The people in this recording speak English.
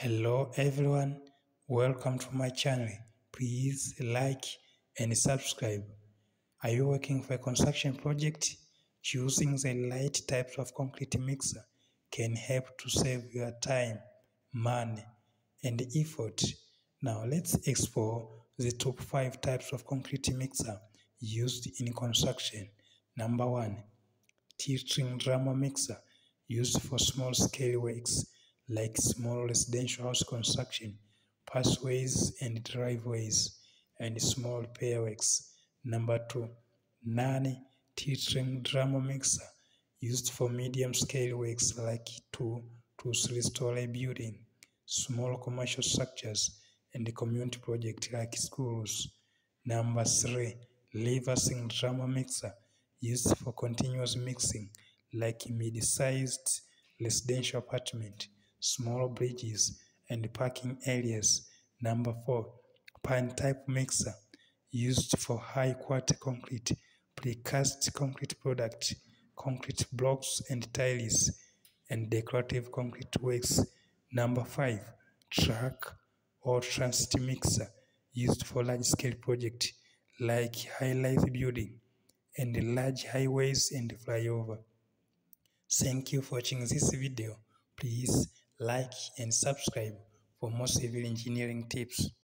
Hello everyone, welcome to my channel. Please like and subscribe. Are you working for a construction project? Choosing the right types of concrete mixer can help to save your time, money, and effort. Now let's explore the top 5 types of concrete mixer used in construction. Number 1. tilting drum mixer used for small scale works like small residential house construction, pathways and driveways, and small works. Number two, nane T-string drama mixer used for medium scale works like two to three story building, small commercial structures, and community projects like schools. Number three, reversing drum mixer used for continuous mixing like mid-sized residential apartment small bridges, and parking areas. Number 4. Pan type mixer used for high quality concrete, precast concrete product, concrete blocks and tiles, and decorative concrete works. Number 5. Truck or transit mixer used for large scale project like high-rise building and large highways and flyover. Thank you for watching this video. Please like and subscribe for more civil engineering tips.